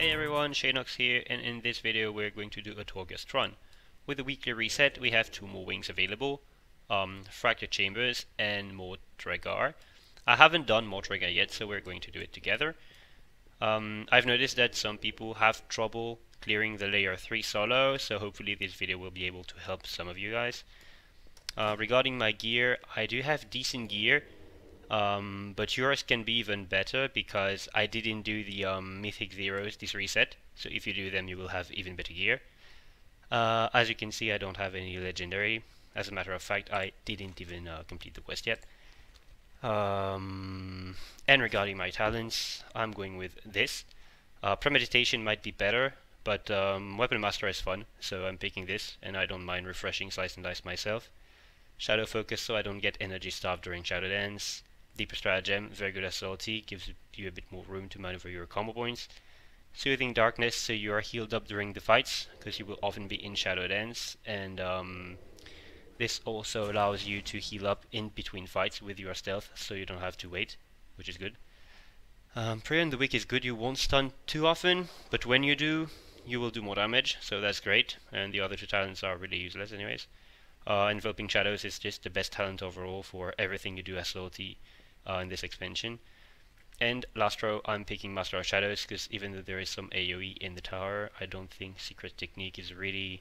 Hey everyone, Shadenox here, and in this video we're going to do a Torghast run. With the weekly reset, we have two more wings available, um, Fractured Chambers and Mort'regar. I haven't done Mort'regar yet, so we're going to do it together. Um, I've noticed that some people have trouble clearing the layer 3 solo, so hopefully this video will be able to help some of you guys. Uh, regarding my gear, I do have decent gear, um, but yours can be even better because I didn't do the um, Mythic Zeros this reset, so if you do them you will have even better gear. Uh, as you can see I don't have any legendary, as a matter of fact I didn't even uh, complete the quest yet. Um, and regarding my talents, I'm going with this. Uh, Premeditation might be better, but um, Weapon Master is fun, so I'm picking this, and I don't mind refreshing Slice and Dice myself. Shadow Focus so I don't get energy starved during Shadow Dance. Deeper Stratagem, very good SLT, gives you a bit more room to maneuver your combo points. Soothing Darkness, so you are healed up during the fights, because you will often be in Shadow Dance, and um, this also allows you to heal up in between fights with your stealth, so you don't have to wait, which is good. Um, Prey on the Weak is good, you won't stun too often, but when you do, you will do more damage, so that's great, and the other two talents are really useless anyways. Uh, Enveloping Shadows is just the best talent overall for everything you do as SLT uh, in this expansion. And last row, I'm picking Master of Shadows because even though there is some AoE in the tower, I don't think Secret Technique is really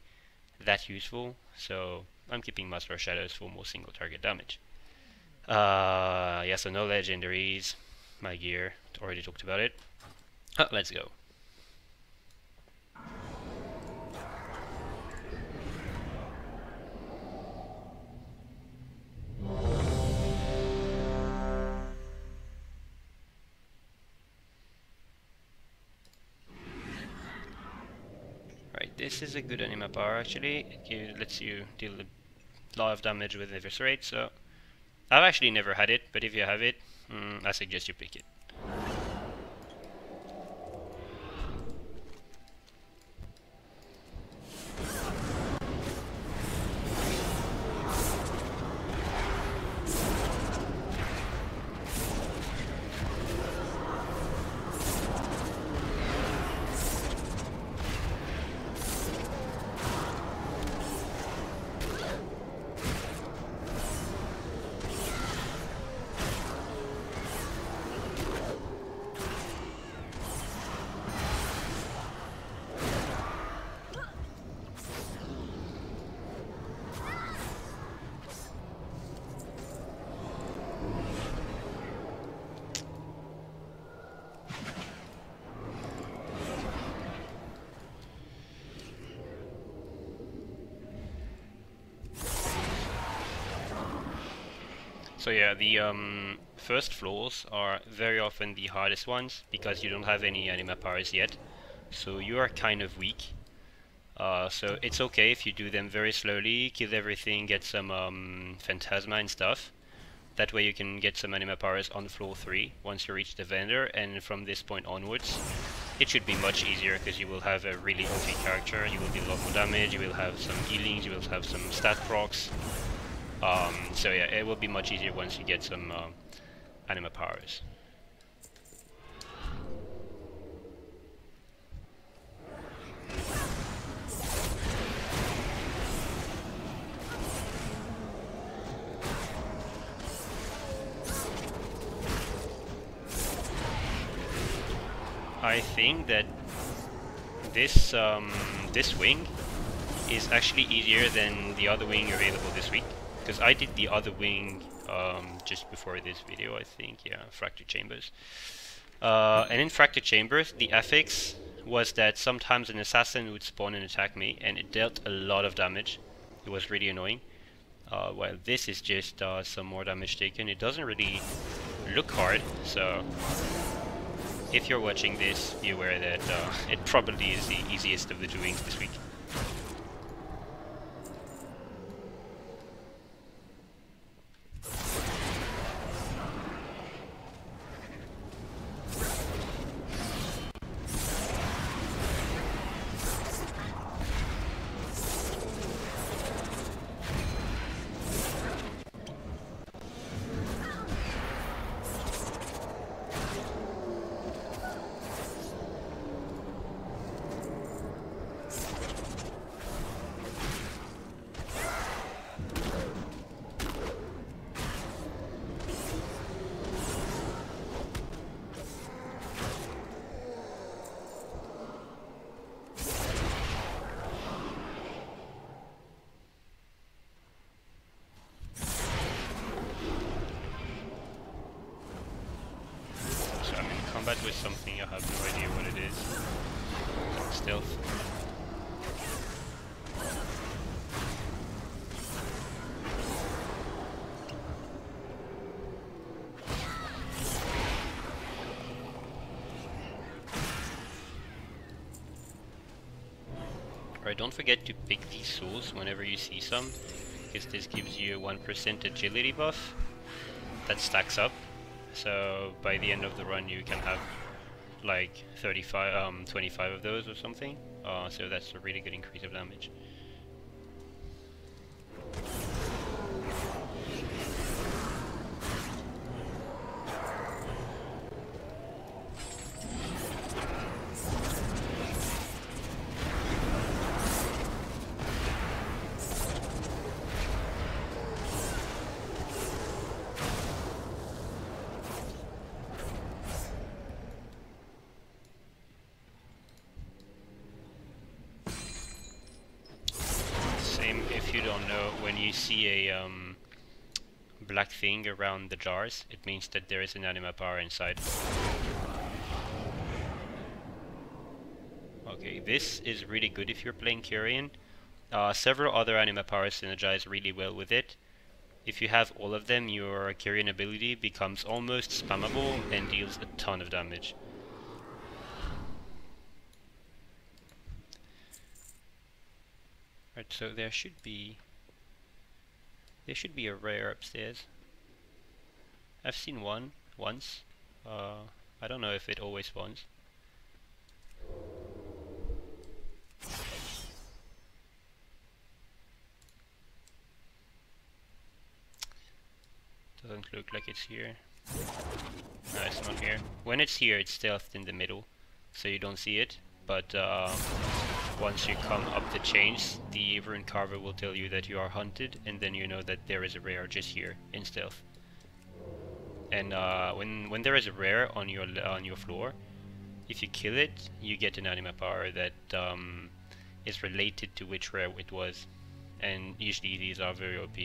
that useful. So I'm keeping Master of Shadows for more single target damage. Uh, yeah, so no legendaries. My gear, already talked about it. Uh, let's go. This is a good anima power actually. It lets you deal a lot of damage with Eviscerate, so I've actually never had it, but if you have it, mm, I suggest you pick it. So yeah, the um, first floors are very often the hardest ones because you don't have any anima powers yet. So you are kind of weak. Uh, so it's okay if you do them very slowly, kill everything, get some um, Phantasma and stuff. That way you can get some anima powers on floor 3 once you reach the vendor and from this point onwards it should be much easier because you will have a really OP character, you will deal a lot more damage, you will have some healings, you will have some stat procs, um, so yeah, it will be much easier once you get some uh, anima powers. I think that this um, this wing is actually easier than the other wing available this week because I did the other wing um, just before this video, I think, yeah, Fractured Chambers. Uh, and in Fractured Chambers, the affix was that sometimes an assassin would spawn and attack me, and it dealt a lot of damage. It was really annoying. Uh, while this is just uh, some more damage taken, it doesn't really look hard, so if you're watching this, be aware that uh, it probably is the easiest of the two wings this week. Combat with something I have no idea what it is. Stealth. Alright, don't forget to pick these souls whenever you see some, because this gives you a 1% agility buff that stacks up. So by the end of the run you can have like 35, um, 25 of those or something. Uh, so that's a really good increase of damage. See a um, black thing around the jars, it means that there is an anima power inside. Okay, this is really good if you're playing Kyrian. Uh, several other anima powers synergize really well with it. If you have all of them, your Kyrian ability becomes almost spammable and deals a ton of damage. Right, so there should be there should be a rare upstairs. I've seen one once. Uh, I don't know if it always spawns. Doesn't look like it's here. No, it's not here. When it's here, it's stealthed in the middle, so you don't see it. But uh, once you come up the chains, the rune carver will tell you that you are hunted, and then you know that there is a rare just here in stealth. And uh, when when there is a rare on your on your floor, if you kill it, you get an anima power that um, is related to which rare it was, and usually these are very OP.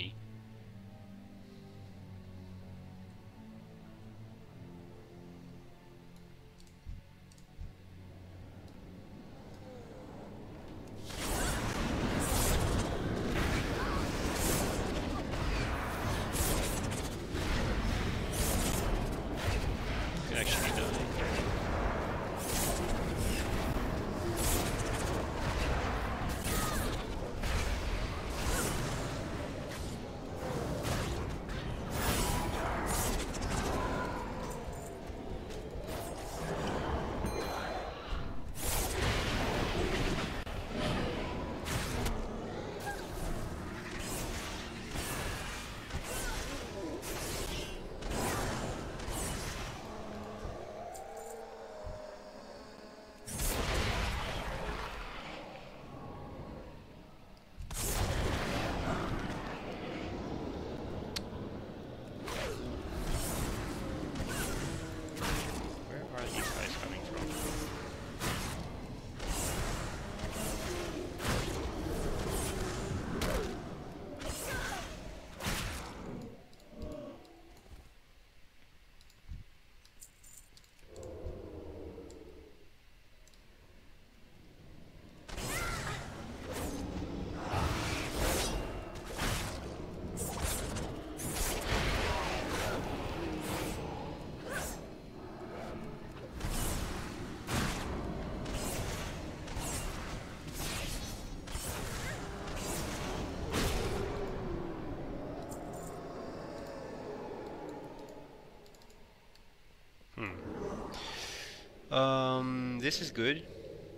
Um, this is good.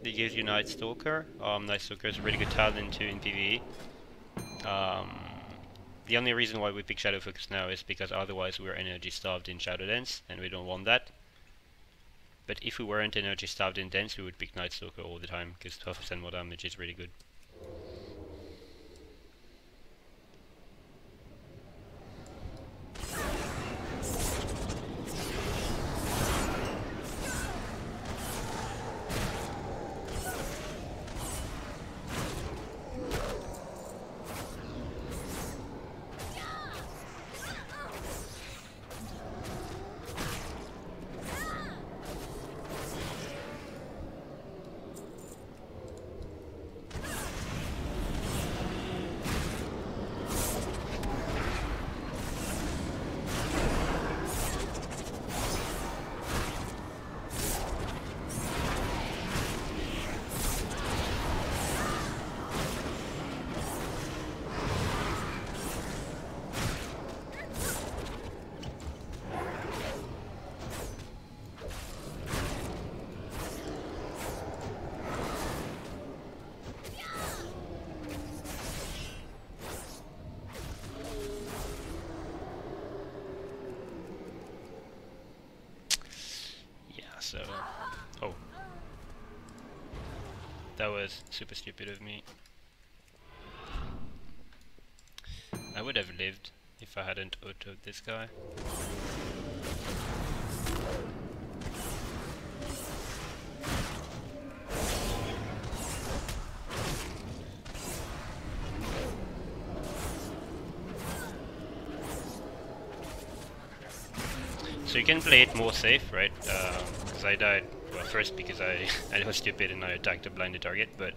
It gives you Night Stalker. Um, Night Stalker is a really good talent too in PvE. Um, the only reason why we pick Shadow Focus now is because otherwise we're energy starved in Shadow Dance, and we don't want that. But if we weren't energy starved in Dance, we would pick Night Stalker all the time, because 12% more damage is really good. So... Oh. That was super stupid of me. I would have lived if I hadn't autoed this guy. So you can play it more safe, right? Uh, I died, well, first because I, I was stupid and I attacked a blinded target, but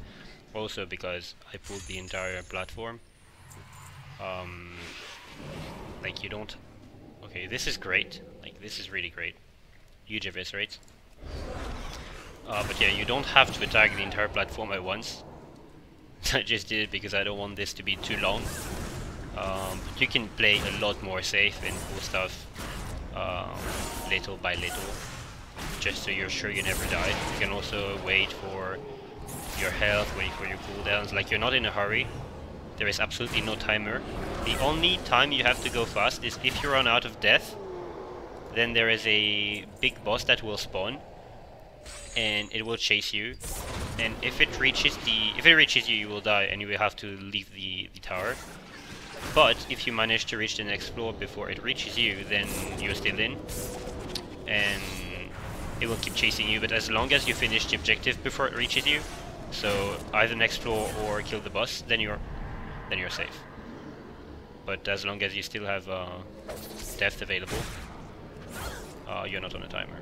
also because I pulled the entire platform. Um, like you don't... Okay, this is great. Like, this is really great. Huge eviscerates. rates. Uh, but yeah, you don't have to attack the entire platform at once. I just did it because I don't want this to be too long. Um, but you can play a lot more safe and pull stuff um, little by little, just so you're sure you never die. You can also wait for your health, wait for your cooldowns, like you're not in a hurry. There is absolutely no timer. The only time you have to go fast is if you run out of death, then there is a big boss that will spawn, and it will chase you. And if it reaches the, if it reaches you, you will die, and you will have to leave the the tower. But if you manage to reach the next floor before it reaches you, then you're still in. And it will keep chasing you, but as long as you finish the objective before it reaches you, so either next floor or kill the boss, then you're then you're safe. But as long as you still have uh, death available, uh, you're not on a timer.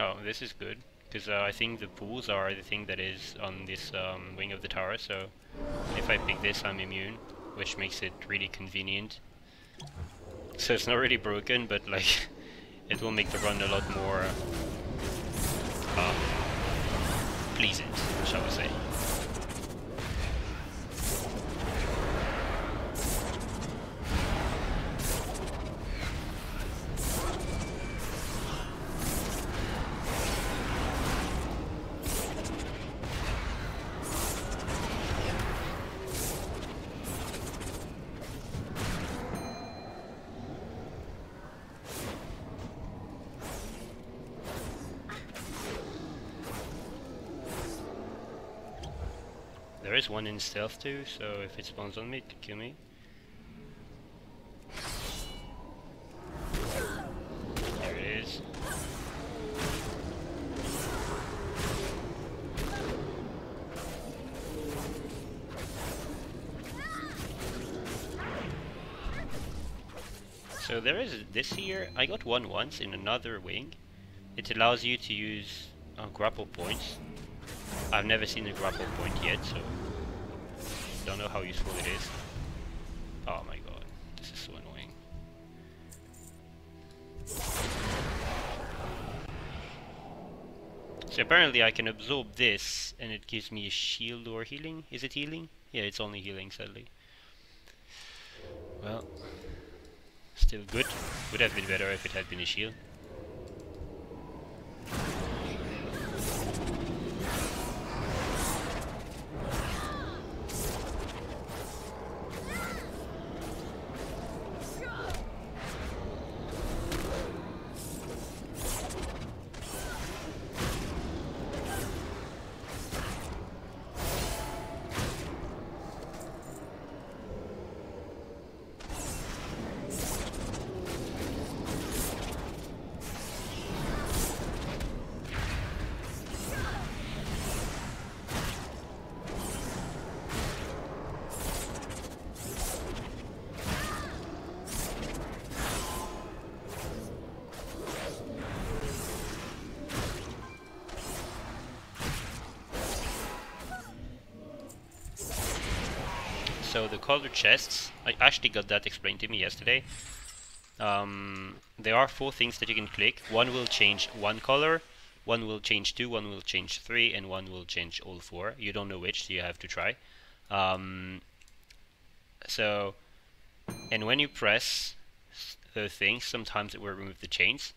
Oh, this is good, because uh, I think the pools are the thing that is on this um, wing of the tower, so if I pick this I'm immune, which makes it really convenient. So it's not really broken, but like, it will make the run a lot more um, pleasant, shall we say. In stealth too, so if it spawns on me, it could kill me. There it is. So there is this here, I got one once in another wing. It allows you to use uh, grapple points. I've never seen a grapple point yet, so don't know how useful it is. Oh my god, this is so annoying. So apparently I can absorb this and it gives me a shield or healing. Is it healing? Yeah, it's only healing sadly. Well, still good. Would have been better if it had been a shield. So the colored chests, I actually got that explained to me yesterday. Um, there are four things that you can click. One will change one color, one will change two, one will change three, and one will change all four. You don't know which, so you have to try. Um, so, and when you press the thing, sometimes it will remove the chains.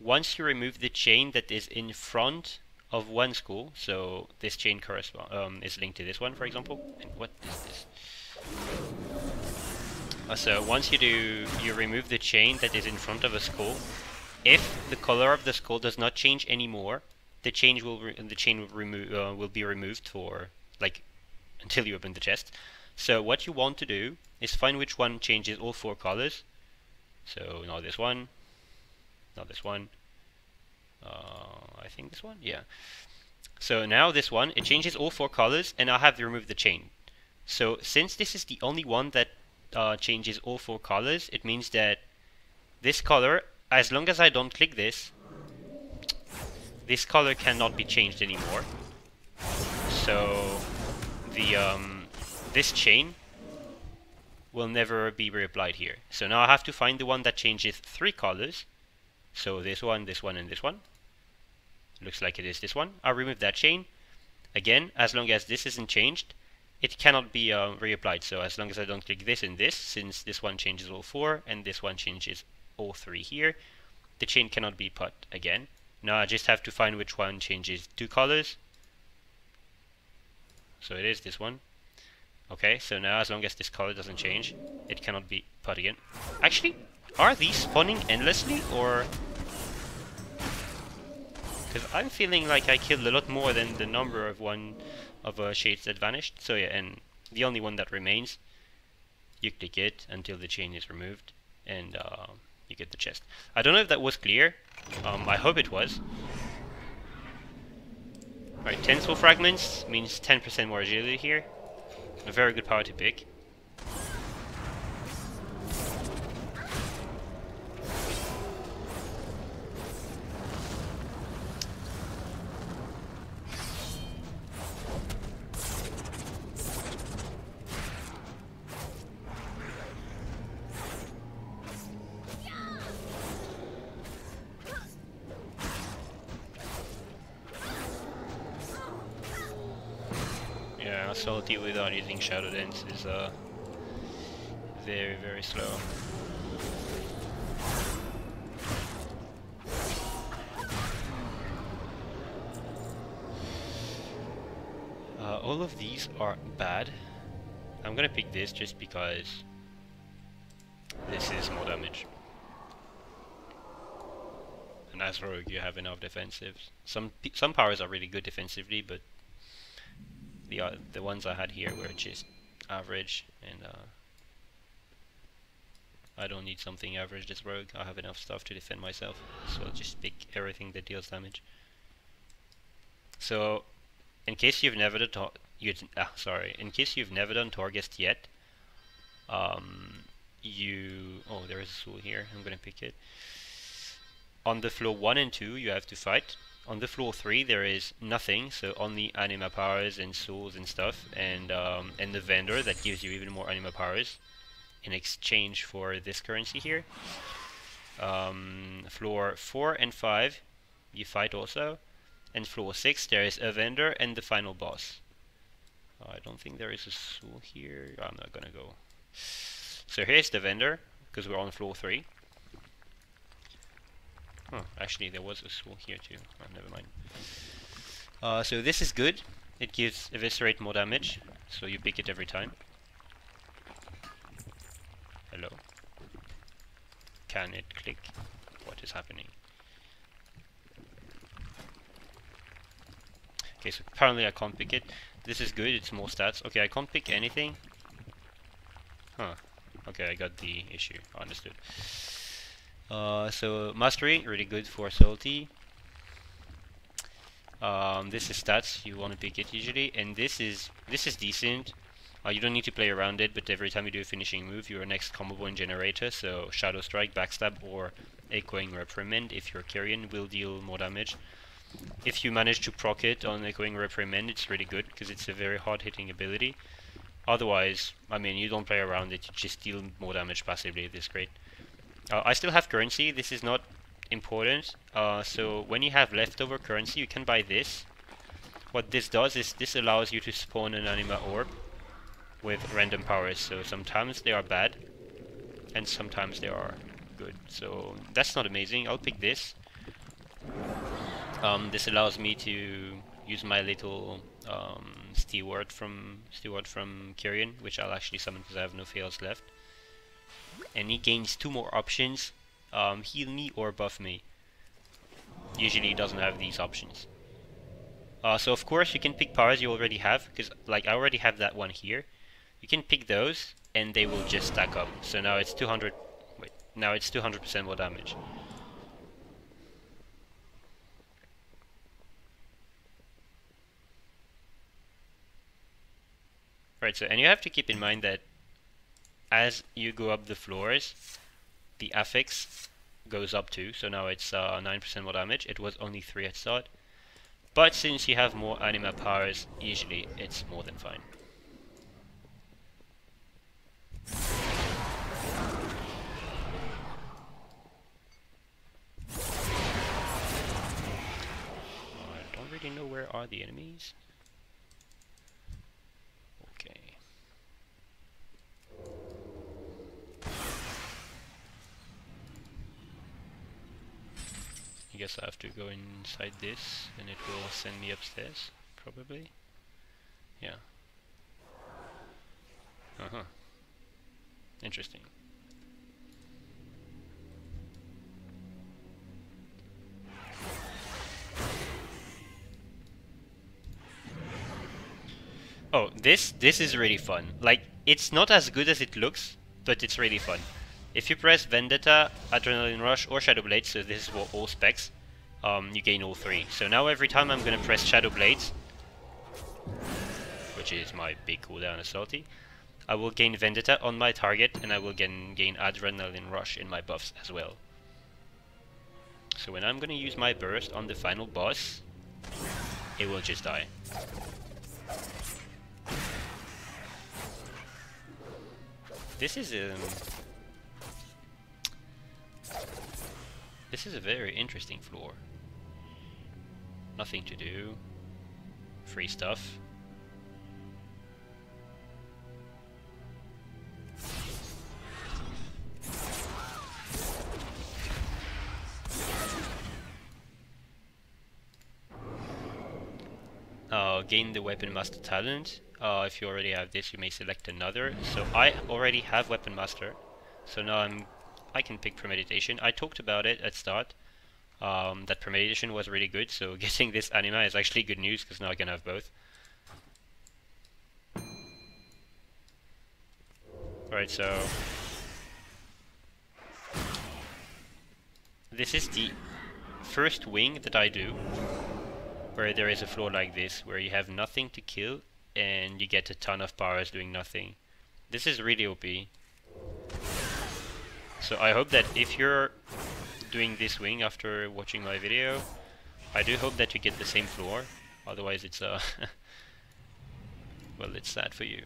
Once you remove the chain that is in front of one school, so this chain correspond um, is linked to this one, for example. And what is this? Uh, so once you do, you remove the chain that is in front of a skull. If the color of the skull does not change anymore, the chain will the chain will remove uh, will be removed for like until you open the chest. So what you want to do is find which one changes all four colors. So not this one, not this one. Uh, I think this one, yeah. So now this one, it changes all four colors, and I have to remove the chain. So since this is the only one that uh, changes all four colors, it means that this color, as long as I don't click this, this color cannot be changed anymore. So the um, this chain will never be reapplied here. So now I have to find the one that changes three colors. So this one, this one, and this one. Looks like it is this one. I'll remove that chain. Again, as long as this isn't changed, it cannot be uh, reapplied. So as long as I don't click this and this, since this one changes all four and this one changes all three here, the chain cannot be put again. Now I just have to find which one changes two colors. So it is this one. Okay, so now as long as this color doesn't change, it cannot be put again. Actually, are these spawning endlessly or... Because I'm feeling like I killed a lot more than the number of one of uh, shades that vanished. So yeah, and the only one that remains, you click it until the chain is removed, and uh, you get the chest. I don't know if that was clear. Um, I hope it was. Alright, 10 soul fragments means 10% more agility here. A very good power to pick. Salty without using Shadow Dance is uh, very, very slow. Uh, all of these are bad. I'm gonna pick this just because this is more damage. And as rogue you have enough defensives. Some some powers are really good defensively, but the uh, the ones I had here were just average, and uh, I don't need something average this rogue. I have enough stuff to defend myself, so I'll just pick everything that deals damage. So, in case you've never done you ah, sorry, in case you've never done Torghast yet, um, you oh there is a soul here. I'm gonna pick it. On the floor one and two, you have to fight on the floor 3 there is nothing, so only anima powers and souls and stuff, and um, and the vendor that gives you even more anima powers in exchange for this currency here. Um, floor 4 and 5 you fight also, and floor 6 there is a vendor and the final boss. Uh, I don't think there is a soul here, I'm not gonna go. So here's the vendor, because we're on floor 3. Oh, actually there was a soul here too. Oh, never mind. Uh, so this is good. It gives Eviscerate more damage, so you pick it every time. Hello. Can it click? What is happening? Okay, so apparently I can't pick it. This is good, it's more stats. Okay, I can't pick anything. Huh. Okay, I got the issue. Understood. Uh, so mastery, really good for salty. Um, this is stats, you want to pick it usually, and this is this is decent. Uh, you don't need to play around it, but every time you do a finishing move, your next combo point generator, so Shadow Strike, Backstab, or Echoing Reprimand, if you're Kyrian, will deal more damage. If you manage to proc it on Echoing Reprimand, it's really good, because it's a very hard-hitting ability. Otherwise, I mean, you don't play around it, you just deal more damage passively, this is great. Uh, I still have currency, this is not important, uh, so when you have leftover currency you can buy this. What this does is this allows you to spawn an anima orb with random powers, so sometimes they are bad, and sometimes they are good. So that's not amazing, I'll pick this. Um, this allows me to use my little um, steward from steward from Kyrian, which I'll actually summon because I have no fails left. And he gains two more options: um, heal me or buff me. Usually, he doesn't have these options. Uh, so of course, you can pick powers you already have, because like I already have that one here. You can pick those, and they will just stack up. So now it's 200. Wait, now it's 200% more damage. Right, so and you have to keep in mind that as you go up the floors, the affix goes up too. So now it's 9% uh, more damage. It was only 3 at start. But since you have more anima powers, usually it's more than fine. I don't really know where are the enemies. Guess I have to go inside this and it will send me upstairs, probably. Yeah. Uh-huh. Interesting. Oh, this this is really fun. Like, it's not as good as it looks, but it's really fun. If you press Vendetta, Adrenaline Rush, or Shadow Blades, so this is what all specs, um, you gain all three. So now every time I'm going to press Shadow Blades, which is my big cooldown salty, I will gain Vendetta on my target, and I will gain, gain Adrenaline Rush in my buffs as well. So when I'm going to use my burst on the final boss, it will just die. This is um, This is a very interesting floor. Nothing to do. Free stuff. Uh, gain the Weapon Master talent. Uh, if you already have this, you may select another. So I already have Weapon Master. So now I'm I can pick Premeditation. I talked about it at start. Um, that Premeditation was really good, so getting this anima is actually good news, because now I can have both. Right, so... This is the first wing that I do, where there is a floor like this, where you have nothing to kill, and you get a ton of powers doing nothing. This is really OP. So I hope that if you're doing this wing after watching my video, I do hope that you get the same floor, otherwise it's uh well it's sad for you.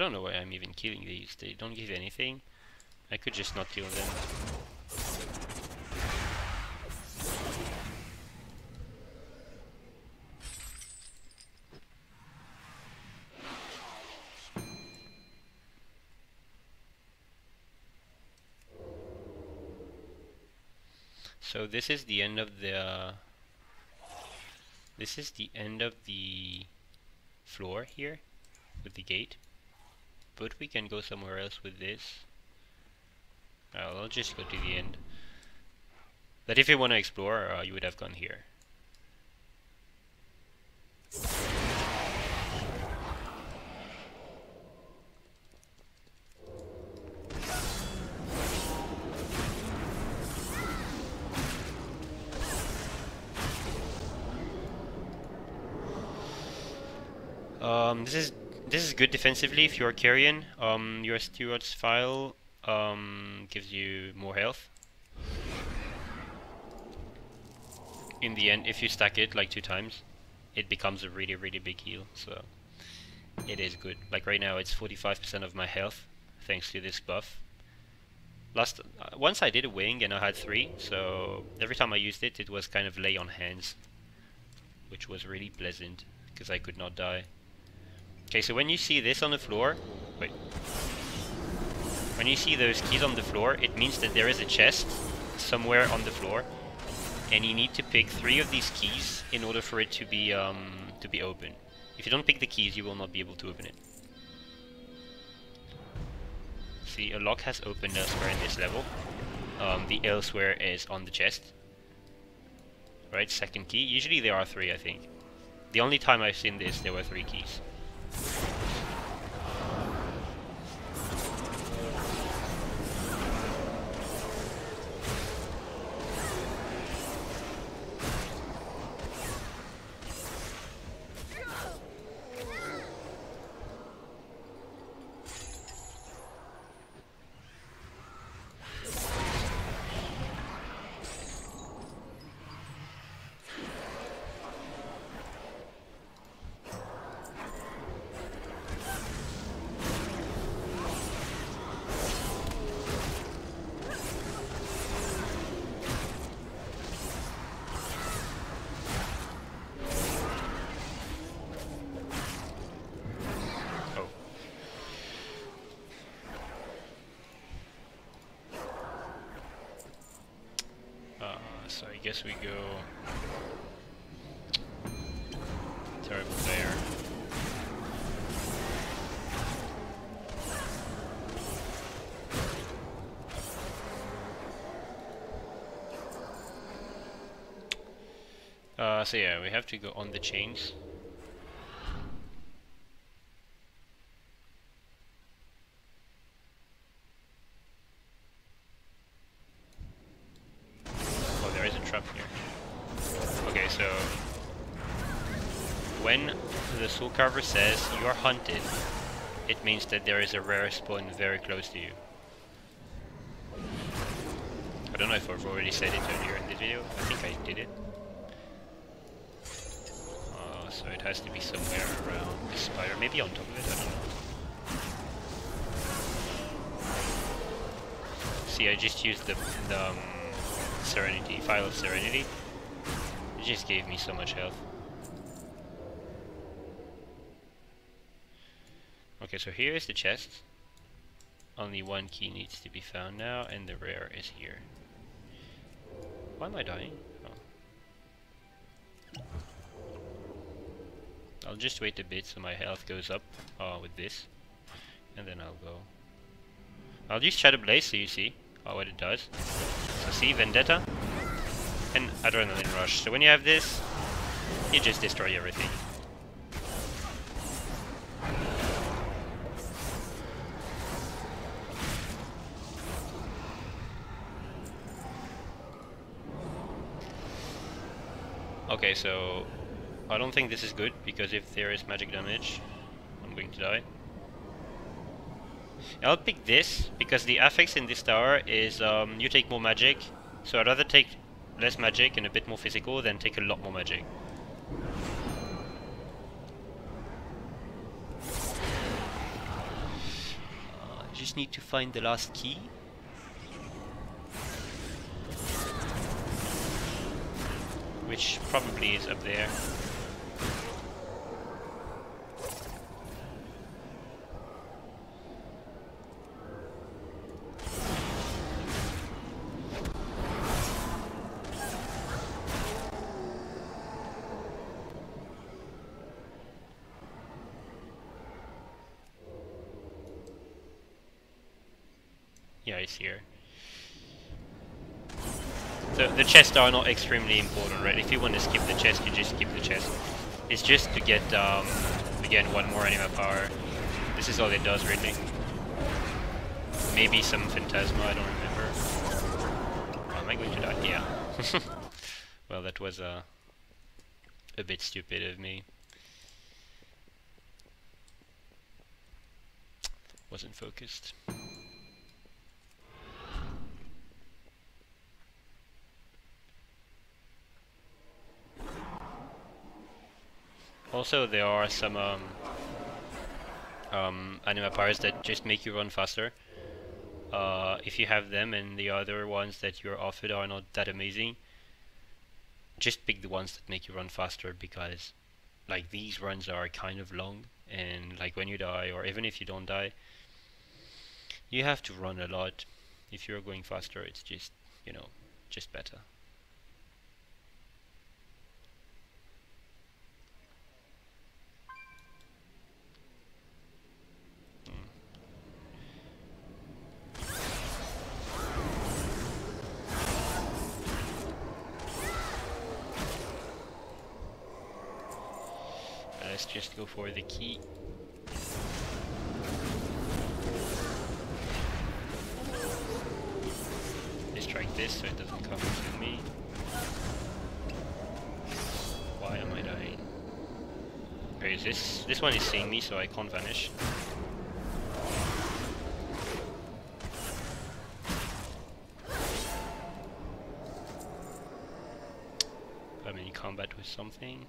Don't know why I'm even killing these. They don't give anything. I could just not kill them. So this is the end of the... Uh, this is the end of the floor here with the gate but we can go somewhere else with this. Uh, I'll just go to the end. But if you want to explore, uh, you would have gone here. Um, this is this is good defensively if you're Kyrian. Um, your steward's phial um, gives you more health. In the end, if you stack it like two times, it becomes a really really big heal. So it is good. Like right now, it's 45% of my health thanks to this buff. Last uh, once I did a wing and I had three, so every time I used it, it was kind of lay on hands, which was really pleasant because I could not die. Okay, so when you see this on the floor, wait. When you see those keys on the floor, it means that there is a chest somewhere on the floor, and you need to pick three of these keys in order for it to be um, to be open. If you don't pick the keys, you will not be able to open it. See, a lock has opened elsewhere in this level. Um, the elsewhere is on the chest. Right, second key. Usually there are three, I think. The only time I've seen this, there were three keys. Yeah. So I guess we go terrible there. Uh, so yeah, we have to go on the chains. Soul carver says you are hunted, it means that there is a rare spawn very close to you. I don't know if I've already said it earlier in the video, I think I did it. Uh, so it has to be somewhere around the spider, maybe on top of it, I don't know. See, I just used the, the um, Serenity, Phial of Serenity. It just gave me so much health. Okay, so here is the chest. Only one key needs to be found now, and the rare is here. Why am I dying? Oh. I'll just wait a bit so my health goes up uh, with this, and then I'll go. I'll use Shadow Blades so you see uh, what it does. So see, Vendetta, and Adrenaline Rush. So when you have this, you just destroy everything. Okay, so I don't think this is good because if there is magic damage, I'm going to die. I'll pick this because the affix in this tower is um, you take more magic, so I'd rather take less magic and a bit more physical than take a lot more magic. Uh, I just need to find the last key. Which probably is up there. chests are not extremely important, right? If you want to skip the chest, you just skip the chest. It's just to get, um, again, one more anima power. This is all it does, really. Maybe some Phantasma, I don't remember. am I going to die? Yeah. well, that was uh, a bit stupid of me. Wasn't focused. Also, there are some um, um, anima powers that just make you run faster. Uh, if you have them and the other ones that you're offered are not that amazing, just pick the ones that make you run faster because like these runs are kind of long and like when you die or even if you don't die you have to run a lot if you're going faster it's just you know just better go for the key. Distract this so it doesn't come to me. Why am I dying? Okay, is this this one is seeing me so I can't vanish. I'm in combat with something.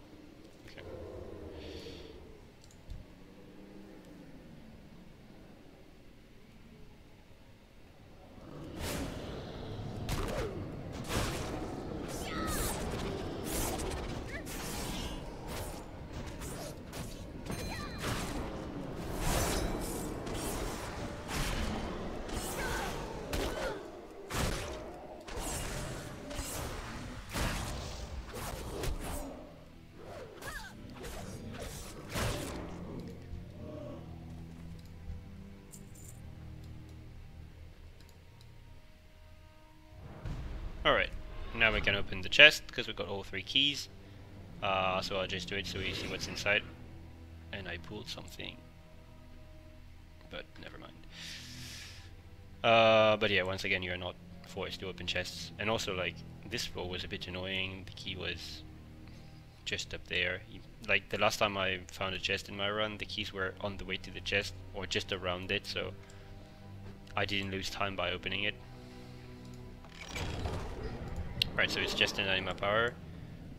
The chest because we've got all three keys. Uh, so I'll just do it so you see what's inside. And I pulled something. But never mind. Uh, but yeah, once again, you're not forced to open chests. And also, like, this floor was a bit annoying. The key was just up there. Like, the last time I found a chest in my run, the keys were on the way to the chest, or just around it, so I didn't lose time by opening it. Right, so it's just an anima power.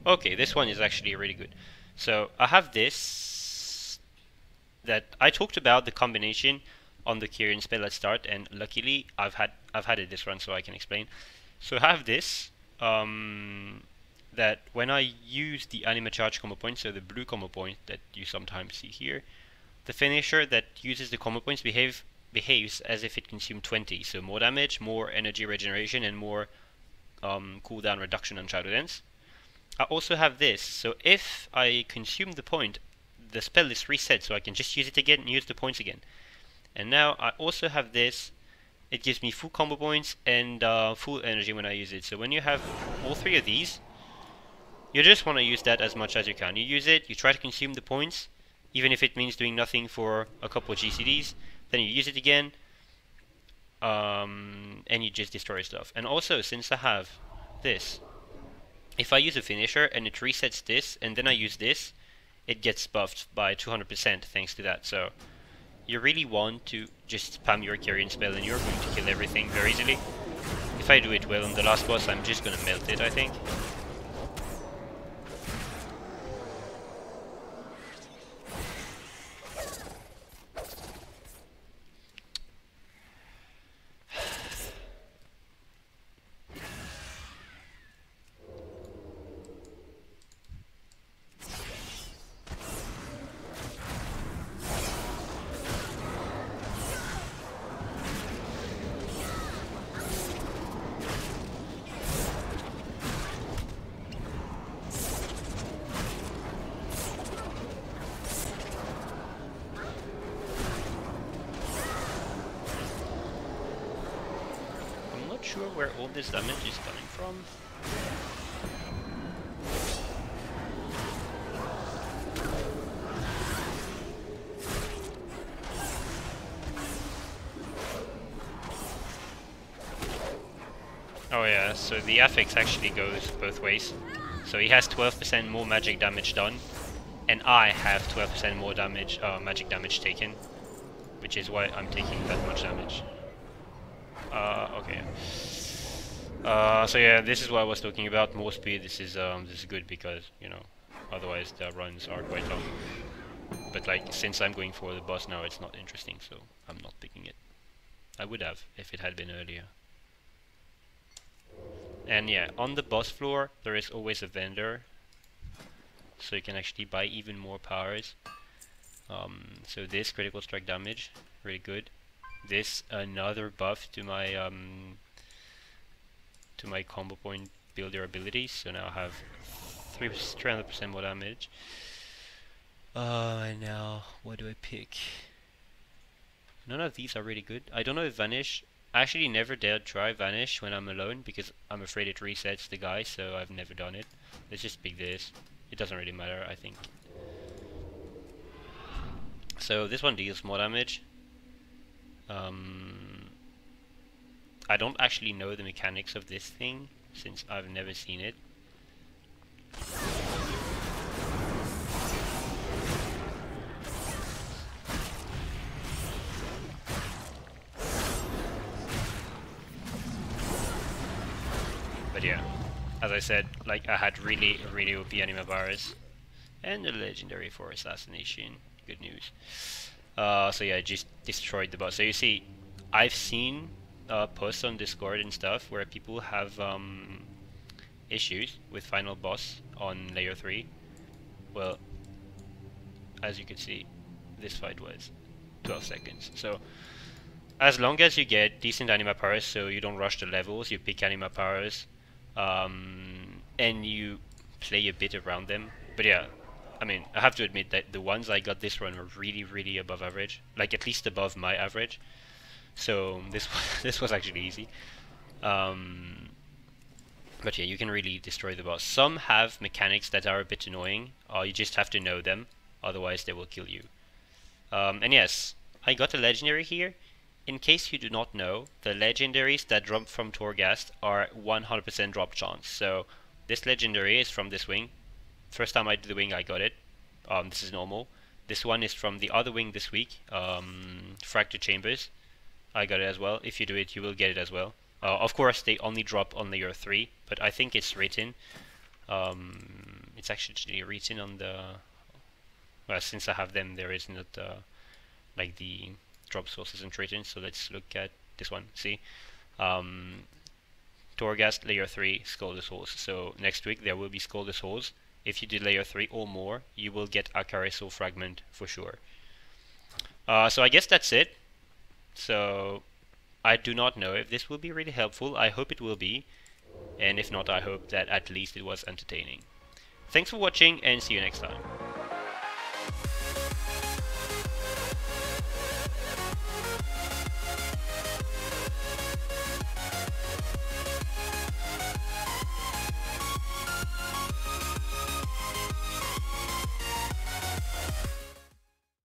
Okay, this one is actually really good. So I have this that I talked about the combination on the Kyrian spell at start, and luckily I've had I've had it this run, so I can explain. So I have this um, that when I use the anima charge combo point, so the blue combo point that you sometimes see here, the finisher that uses the combo points behave behaves as if it consumed 20, so more damage, more energy regeneration, and more um, cooldown reduction on Shadow Dance. I also have this, so if I consume the point, the spell is reset, so I can just use it again and use the points again. And now I also have this, it gives me full combo points and uh, full energy when I use it. So when you have all three of these, you just want to use that as much as you can. You use it, you try to consume the points, even if it means doing nothing for a couple of GCDs, then you use it again, um, and you just destroy stuff. And also, since I have this, if I use a finisher and it resets this, and then I use this, it gets buffed by 200% thanks to that. So you really want to just spam your Kyrian spell and you're going to kill everything very easily. If I do it well on the last boss, I'm just gonna melt it, I think. Oh yeah, so the affix actually goes both ways. So he has 12% more magic damage done, and I have 12% more damage, uh, magic damage taken. which is why I'm taking that much damage. Uh, okay. Uh, so yeah, this is what I was talking about. More speed. This is um, this is good because you know, otherwise the runs are quite long. But like, since I'm going for the boss now, it's not interesting, so I'm not picking it. I would have if it had been earlier. And yeah, on the boss floor, there is always a vendor, so you can actually buy even more powers. Um, so this critical strike damage, really good. This another buff to my um, to my combo point builder abilities. So now I have 300% more damage. Uh, and now what do I pick? None of these are really good. I don't know if Vanish. I actually never dared try Vanish when I'm alone because I'm afraid it resets the guy, so I've never done it. Let's just pick this. It doesn't really matter, I think. So this one deals more damage. Um, I don't actually know the mechanics of this thing since I've never seen it. Said, like I had really, really OP anima bars and a legendary for assassination. Good news. Uh, so yeah, I just destroyed the boss. So you see, I've seen uh, posts on Discord and stuff where people have um, issues with final boss on layer 3. Well, as you can see, this fight was 12 seconds. So as long as you get decent anima powers, so you don't rush the levels, you pick anima powers, um, and you play a bit around them. But yeah, I mean, I have to admit that the ones I got this run were really, really above average, like at least above my average. So this this was actually easy. Um, but yeah, you can really destroy the boss. Some have mechanics that are a bit annoying, or you just have to know them, otherwise they will kill you. Um, and yes, I got a legendary here. In case you do not know, the legendaries that drop from Torghast are 100% drop chance. So this legendary is from this wing. First time I did the wing, I got it. Um, this is normal. This one is from the other wing this week, um, Fractured Chambers. I got it as well. If you do it, you will get it as well. Uh, of course, they only drop on layer 3, but I think it's written. Um, it's actually written on the... Well, since I have them, there is not uh, like the drop sources and treatants. so let's look at this one. See? Um, Torghast layer 3 Skoldus Hall. So next week there will be Skoldus Hall. If you did layer 3 or more, you will get a Soul Fragment for sure. Uh, so I guess that's it. So I do not know if this will be really helpful. I hope it will be. And if not, I hope that at least it was entertaining. Thanks for watching and see you next time.